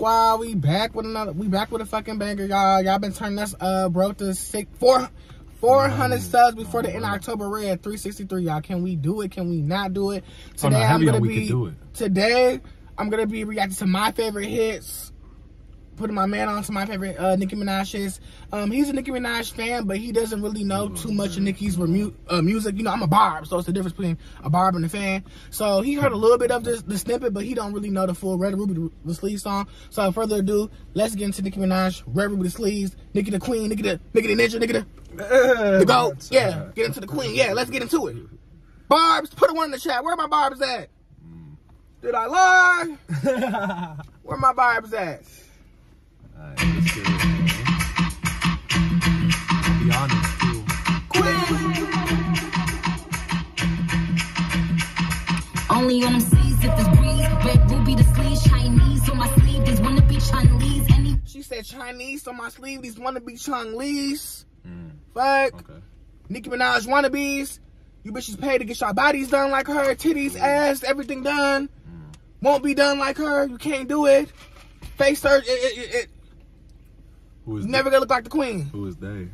Squad, we back with another. We back with a fucking banger, y'all. Y'all been turning us uh, bro to six four. 400 subs before the end of October Red 363 y'all can we do it can we not do it Oh, no, today i'm gonna be do it. today i'm gonna be reacting to my favorite hits putting my man on to my favorite uh, Nicki Minaj hits. Um, he's a Nicki Minaj fan, but he doesn't really know too much of Nicki's remu- uh, music. You know, I'm a barb, so it's the difference between a barb and a fan. So he heard a little bit of this, the snippet, but he don't really know the full Red Ruby Da Sleeze song. So without further ado, let's get into Nicki Minaj, Red Ruby Da Sleeze, Nicki the Queen, Nicki the Nicki the Ninja, Nicki the the GOAT. Yeah, get into the Queen. Yeah, let's get into it. Barbs, put a one in the chat. Where my barbs at? Did I lie? Where my barbs at? Be. Only on them seas if it's breeze. Red Ruby Da Sleeze, Chinese on my sleeve. These wanna be Chinese. Any She said Chinese on my sleeve. These wannabe Chun-Li's. Mm, Fuck. okay. Nicki Minaj wannabes. You bitches pay to get your bodies done like her. Titties, ass, everything done. Won't be done like her. You can't do it. Face search. It, it, it. Who is You never gonna look like the queen. Who is they?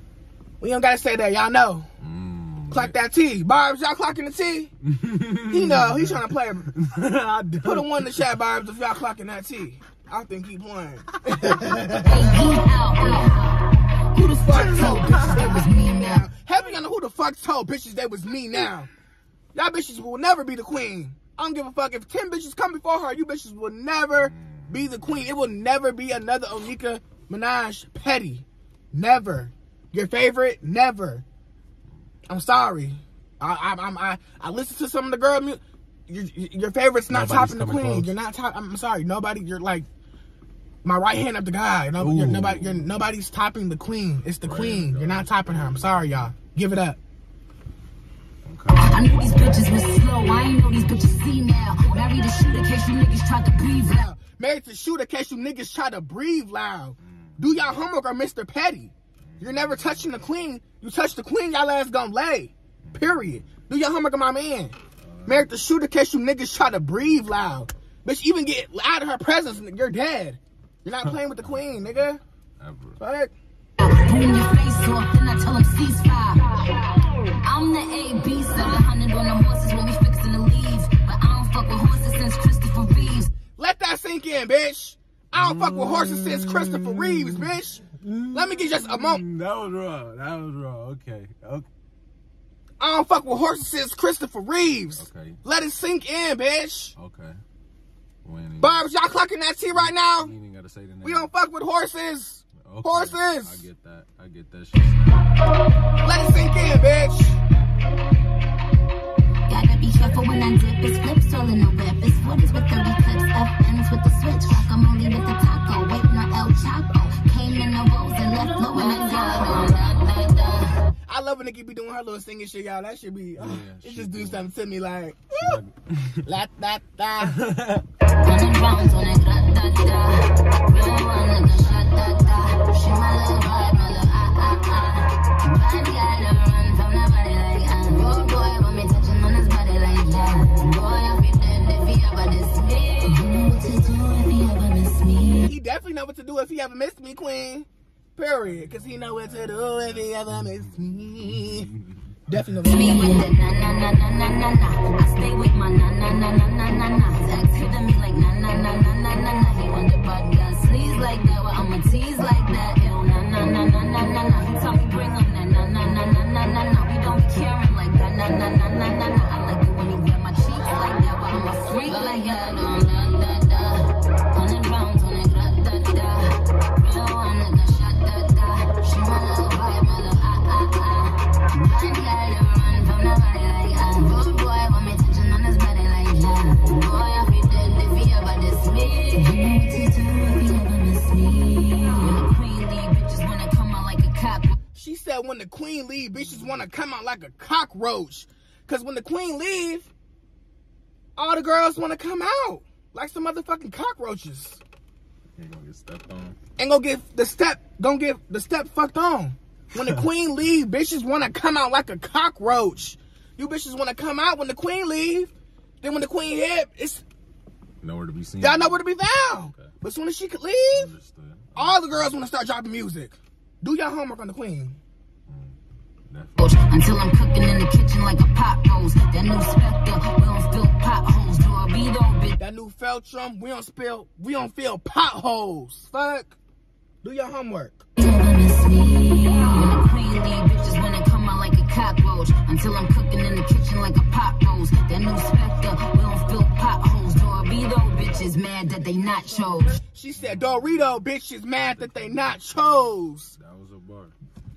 We don't gotta say that. Y'all know. Mm, Clock that T. Barbs, y'all clocking the T? He know. He's trying to play. Put a one in the chat, Barbs, if y'all clocking that T. I think he playing. out. Who the fuck told bitches that was me now? Heavy on the who the fuck told bitches that was me now. Y'all bitches will never be the queen. I don't give a fuck. If 10 bitches come before her, you bitches will never be the queen. It will never be another Onika Minaj Petty. Never. Your favorite? Never. I'm sorry. I I I'm, I, I listen to some of the girl music. Your, your favorite's not Nobody's topping the queen. close. You're not top. I'm sorry. Nobody. You're like my right hand up the guy. No, you're nobody. You're nobody's topping the queen. It's the Right queen. hand You're not topping her. I'm sorry, y'all. Give it up. I knew these bitches was slow. I ain't know these bitches see now. Married to shoot in case you niggas tried to breathe loud. Married to shoot in case you niggas try to breathe loud. Do y'all homework or Mr. Petty. You're never touching the queen. You touch the queen, y'all ass gonna lay. Period. Do your homework on my man. Married the shooter in case you niggas try to breathe loud. Bitch, even get out of her presence, you're dead. You're not playing with the queen, nigga. Ever. Fuck. Boom your face off, then I tell them ceasefire. I'm the AB, 700 on the horses when we fixin' to leave. But I don't fuck with horses since Christopher Reeves. Let that sink in, bitch. I don't fuck with horses since Christopher Reeves, bitch. Let me get just a moment. That was wrong. That was wrong. Okay. Okay. I don't fuck with horses since Christopher Reeves. Okay. Let it sink in, bitch. Okay. Even- Barbs, y'all clocking that T right now? we ain't gotta say the name. We don't fuck with horses. Okay. horses. I get that. I get that shit. Let it sink in, bitch. Gotta be careful when I dip. It's flips all in the whip. It's 40s with 30 clips. FNs with the switch. Guacamole with the taco. Waiting on El Chapo. Came in the rose and left low and I love when Nicki be doing her little singing shit, y'all. That should be, uh, Yeah, it she just do do. something to me like, la da da. Running rounds on it, da, da, da. Real one, nigga, shot, da, da. She my little vibe, my little ah, ah, ah. Bad guy, never know what to do if he ever missed me, queen. Period. Cause he know what to do if he ever missed me. Definitely Me with the na na na na na na na. I stay with my na na na na na na na. Ex hitting me like na na na na na na na. He bad girl sleaze like that, well I'ma tease like that. Ew na na na na na na na. He tell me bring him She said when the queen leave, bitches want to come out like a cockroach. Cause when the queen leave, all the girls want to come out like some motherfucking cockroaches. Ain't gonna get stepped on. Ain't gonna get the step, don't get the step fucked on. When the queen leave, bitches want to come out like a cockroach. You bitches want to come out when the queen leave. Then when the queen hit, it's Nowhere to be seen. Y'all know where to be found. Okay. But as soon as she could leave, Understood. all the girls want to start dropping music. Do your homework on the queen. Mm, definitely. Until I'm cooking in the kitchen like a pot roast. That new Spectre, we don't fill potholes. Dorito, bitch. That new Feltrum, we don't spill, we don't fill potholes. Fuck. Do your homework. When the queen leave, bitches wanna come out like a cockroach. Until I'm cooking in the kitchen like a pot roast. That new Spectre, we don't fill potholes. Dorito, bitches mad that they nachos. She said Dorito bitch is mad that they not chose. That was a bar.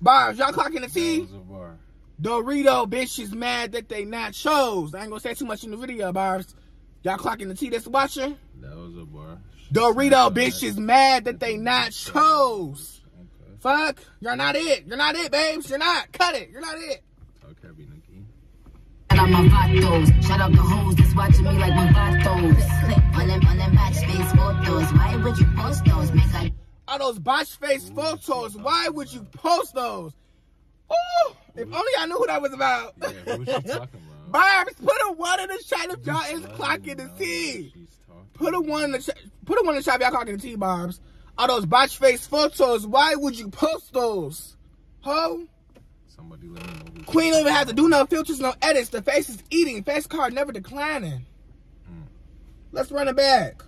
Bars, y'all clocking the That was a bar. Dorito bitch is mad that they not chose. I ain't gonna say too much in the video, Barbs. Y'all clocking the T that's watching? That was a bar. Dorito bitch is mad that they not chose. Okay. Fuck. You're not it. You're not it, babes. You're not. Cut it. You're not it. Okay, be Nicki. Shout out my vatos. Shout out the hoes that's watching me like my vatos. Click on them, on them backspace photos. Why would you post those? Make I All those botch face photos. Why would you post those? Ooh, if only I knew who that was about. Yeah, what you talking about? Barbs, put a one in the chat if y'all is Let clocking me the know T. what she's talking Put a one in the chat. Put a one in the chat if y'all clocking the T, Barbs. All those botch face photos. Why would you post those? Ho? Somebody let me know Queen don't even have to do no filters, no edits. The face is eating. Face card never declining. Mm. Let's run it back.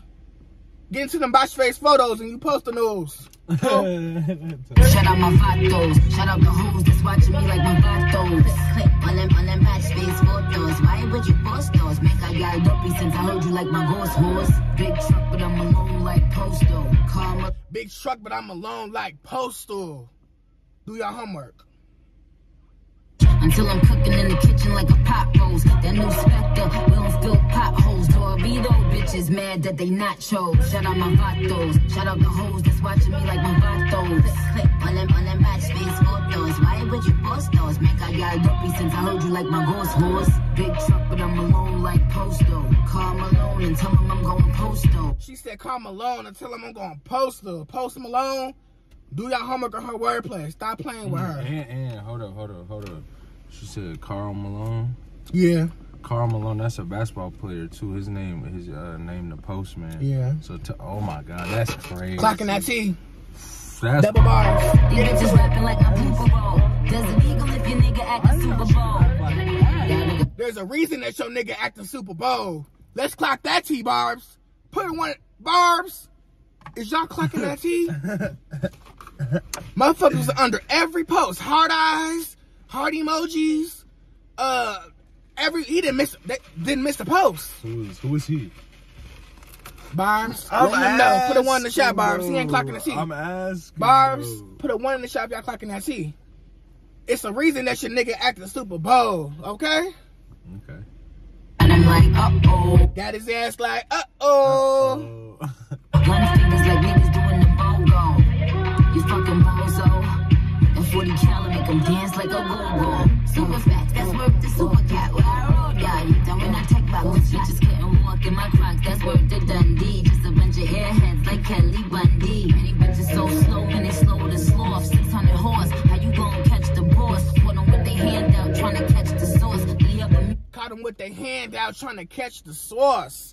Get into them botch face photos and you post the news. Shout out my vatos. Shout out the hoes that's watching me like my vatos. Click on them, on them backspace photos. Why would you post those? Make I got dopey since I heard you like my ghost horse. Big truck, but I'm alone like postal. Call my Big truck, but I'm alone like postal. Do your homework. Until I'm cooking in the kitchen like a pot roast. That new Spectre, we don't fill potholes. Dorito bitches mad that they not nachos. Shout out my vatos. Shout out the hoes that's watching me like my vatos. Click on them, on them backspace photos. Why would you post those? Make I got dopey since I heard you like my ghost horse. Big truck, but I'm alone like postal. Call Malone and tell him I'm going postal. She said, call Malone and tell him I'm going to post her. Post Malone. Do your homework on her wordplay. Stop playing with mm, her. And, and hold up, hold up, hold up. She said Karl Malone. Yeah. Karl Malone, that's a basketball player too. His name, his uh, name, the Postman. Yeah. So, t- oh my God, that's crazy. Clocking that T. That's Double bars. These bitches rapping like I'm Super Bowl. Desert Eagle if your nigga acting Super Bowl. There's a reason that your nigga acting Super Bowl. Let's clock that T, Barbs. Put in one. Barbs. Is y'all clocking that T? Motherfuckers are under every post. Hard eyes, heart emojis. Uh, every he didn't miss they didn't miss the post. who is who is he? Barbs, let him know. Put a one in the shot, Barbs. He ain't clocking the T. I'm asking. Barbs, bro. put a one in the shop. Y'all clocking that T. It's a reason that your nigga acting Super Bowl. Okay. Okay. And I'm like, uh-oh. Got his ass like, uh oh. Oh. That 40 cal make them dance like a go-go. Super facts, that's worth the super cat. Where I rode, yeah, you done when I tech back. These bitches couldn't walk in my crocs, that's worth the Dundee. Just a bunch of airheads like Kelly Bundy. Many bitches so slow, man, they slow to sloth. 600 horse, how you gon' catch the boss? Put them with their hand out, trying to catch the sauce. Caught him with their hand out trying to catch the sauce.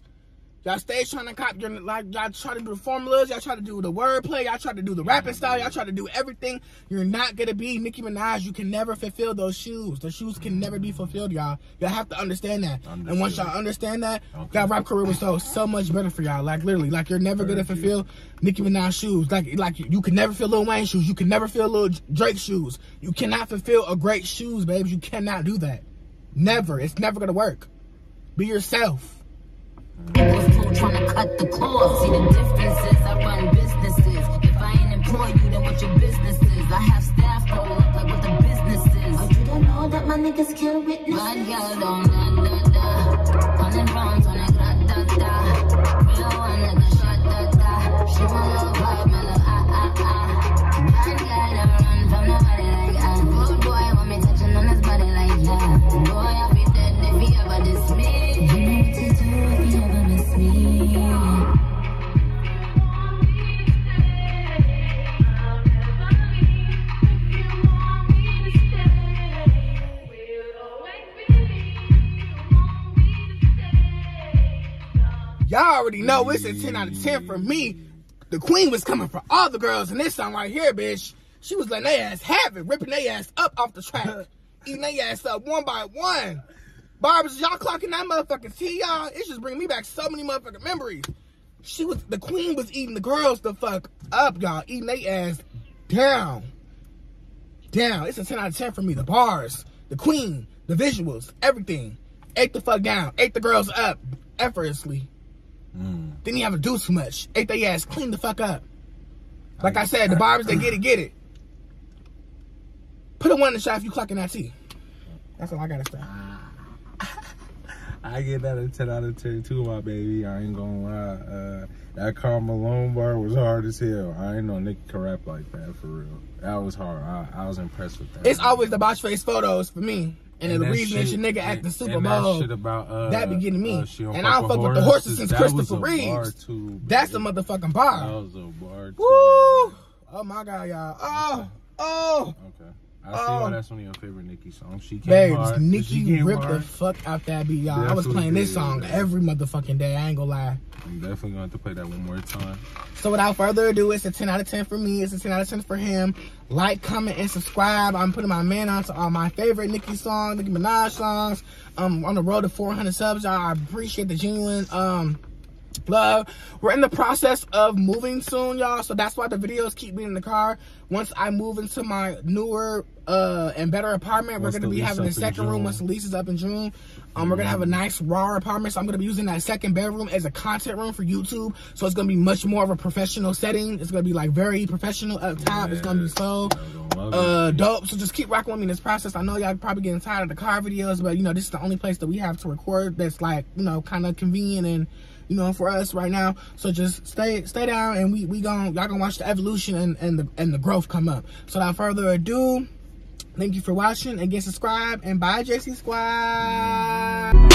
Y'all stay trying to cop your like y'all try to do the formulas, y'all try to do the wordplay, y'all try to do the rapping style, y'all try to do everything. You're not gonna be Nicki Minaj. You can never fulfill those shoes. The shoes can never be fulfilled, y'all. Y'all have to understand that. And once y'all understand that, Okay. y'all rap career was so so much better for y'all. Like literally, like you're never gonna fulfill Nicki Minaj shoes. Like like you can never fill Lil Wayne shoes. You can never fill Lil Drake shoes. You cannot fulfill a great shoes, babes. You cannot do that. Never. It's never gonna work. Be yourself. Was too trying to cut the cloth. See the differences, I run businesses. If I ain't employ you, then what your business is? I have staff roll up like what the business is. Oh, you don't know that my niggas kill witnesses? Bad girl don't da da da. Hundred rounds already know it's a 10 out of 10 for me. The queen was coming for all the girls in this song right here, bitch. She was letting their ass have it, ripping their ass up off the track, eating their ass up one by one. Barbers, y'all clocking that motherfucking tea, y'all. It's just bring me back so many motherfucking memories. She was the queen was eating the girls the fuck up, y'all, eating their ass down. Down. It's a 10 out of 10 for me. The bars, the queen, the visuals, everything. Ate the fuck down. Ate the girls up effortlessly. Mm. Didn't even have to do too much. Ate their ass clean the fuck up. Like I said, the barbers, they get it, get it. Put a one in the shot if you clocking that tea. That's all I gotta say. I get that a 10 out of 10 too, my baby. I ain't gonna lie. Uh, that Karl Malone bar was hard as hell. I ain't know Nick could rap like that for real. That was hard. I, I was impressed with that. It's always the botch face photos for me. And, the that reason that your nigga at and- the Super that Bowl. shit about, uh, that be getting me. uh, And I don't fuck with the horses since Christopher Reeves. too, That's the motherfucking That bar. was a bar. Woo! Oh my god, y'all. Oh, oh. Okay. I see Oh. why that's one of your favorite Nicki songs. She came Babes, hard. She Nicki came ripped the fuck out that beat, y'all. I was playing this song man. every motherfucking day. I ain't gonna lie. I'm definitely going to have to play that one more time. So without further ado, it's a 10 out of 10 for me. It's a 10 out of 10 for him. Like, comment, and subscribe. I'm putting my man on to all my favorite Nicki songs, Nicki Minaj songs. Um, on the road to 400 subs, y'all. I appreciate the genuine um love. We're in the process of moving soon, y'all. So that's why the videos keep being in the car. Once I move into my newer uh and better apartment, Once we're gonna be having a second room once the lease is up in June. Um, we're gonna have a nice raw apartment, so I'm gonna be using that second bedroom as a content room for YouTube. So it's gonna be much more of a professional setting. It's gonna be like very professional up top. It's gonna be so Y'all gonna love uh dope. So just keep rocking with me in this process. I know y'all probably getting tired of the car videos, but you know, this is the only place that we have to record that's like, you know, kind of convenient and you know, for us right now. So just stay stay down and we we gon' y'all gonna watch the evolution and, and the and the growth come up. So without further ado, thank you for watching and get subscribed and bye JC Squad.